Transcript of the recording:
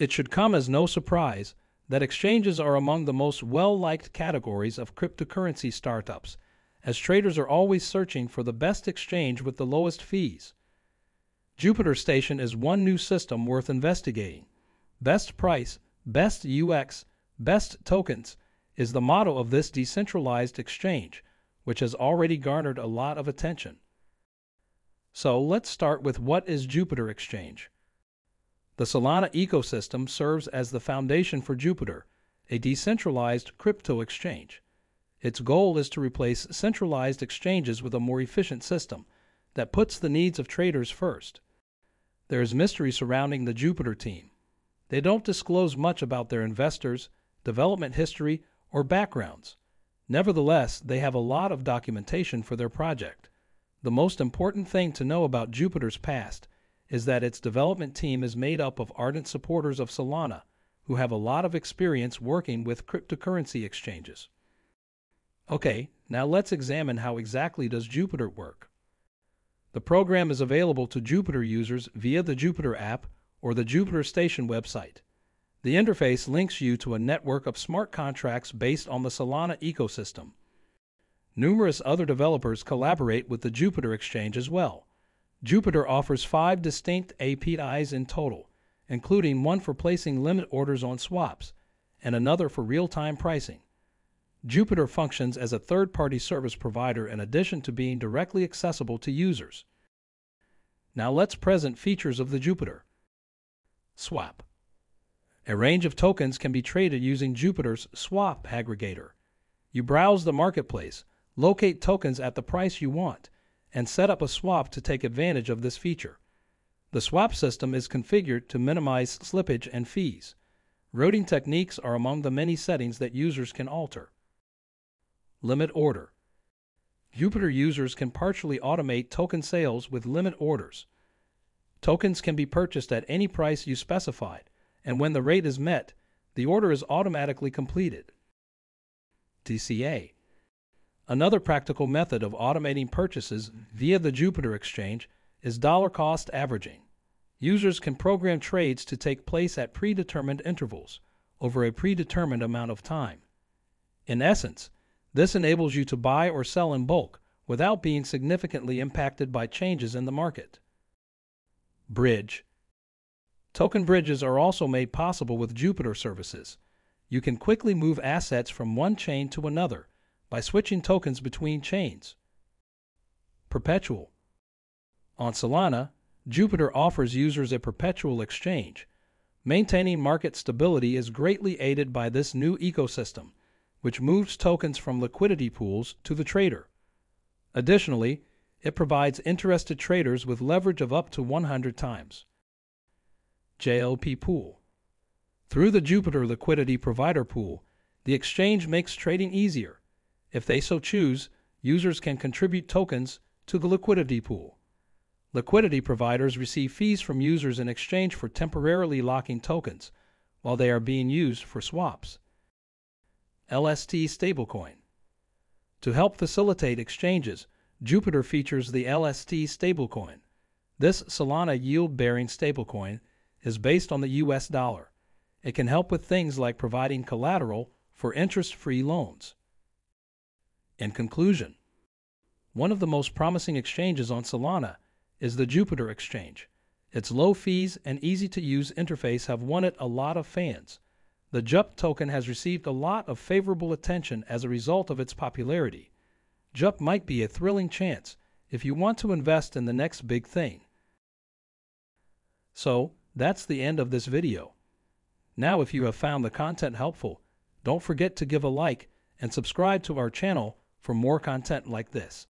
It should come as no surprise that exchanges are among the most well liked categories of cryptocurrency startups, as traders are always searching for the best exchange with the lowest fees. Jupiter Station is one new system worth investigating. Best price, best UX, best tokens is the motto of this decentralized exchange, which has already garnered a lot of attention. So let's start with what is Jupiter Exchange? The Solana ecosystem serves as the foundation for Jupiter, a decentralized crypto exchange. Its goal is to replace centralized exchanges with a more efficient system that puts the needs of traders first. There is mystery surrounding the Jupiter team. They don't disclose much about their investors, development history, or backgrounds. Nevertheless, they have a lot of documentation for their project. The most important thing to know about Jupiter's past is that its development team is made up of ardent supporters of Solana who have a lot of experience working with cryptocurrency exchanges. Okay, now let's examine how exactly does Jupiter work. The program is available to Jupiter users via the Jupiter app or the Jupiter Station website. The interface links you to a network of smart contracts based on the Solana ecosystem. Numerous other developers collaborate with the Jupiter Exchange as well. Jupiter offers five distinct APIs in total, including one for placing limit orders on swaps and another for real time pricing. Jupiter functions as a third party service provider in addition to being directly accessible to users. Now let's present features of the Jupiter. Swap. A range of tokens can be traded using Jupiter's swap aggregator. You browse the marketplace, locate tokens at the price you want, and set up a swap to take advantage of this feature. The swap system is configured to minimize slippage and fees. Routing techniques are among the many settings that users can alter. Limit order. Jupiter users can partially automate token sales with limit orders. Tokens can be purchased at any price you specified, and when the rate is met, the order is automatically completed. DCA. Another practical method of automating purchases via the Jupiter Exchange is dollar cost averaging. Users can program trades to take place at predetermined intervals over a predetermined amount of time. In essence, this enables you to buy or sell in bulk without being significantly impacted by changes in the market. Bridge Token bridges are also made possible with Jupiter services. You can quickly move assets from one chain to another by switching tokens between chains. Perpetual. On Solana, Jupiter offers users a perpetual exchange. Maintaining market stability is greatly aided by this new ecosystem, which moves tokens from liquidity pools to the trader. Additionally, it provides interested traders with leverage of up to 100 times. JLP Pool. Through the Jupiter Liquidity Provider Pool, the exchange makes trading easier if they so choose, users can contribute tokens to the liquidity pool. Liquidity providers receive fees from users in exchange for temporarily locking tokens while they are being used for swaps. LST Stablecoin To help facilitate exchanges, Jupiter features the LST stablecoin. This Solana yield bearing stablecoin is based on the US dollar. It can help with things like providing collateral for interest free loans. In conclusion, one of the most promising exchanges on Solana is the Jupiter Exchange. Its low fees and easy to use interface have won it a lot of fans. The JUP token has received a lot of favorable attention as a result of its popularity. JUP might be a thrilling chance if you want to invest in the next big thing. So, that's the end of this video. Now, if you have found the content helpful, don't forget to give a like and subscribe to our channel for more content like this.